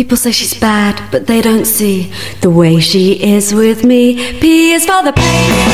People say she's bad, but they don't see the way she is with me. P is for the pain.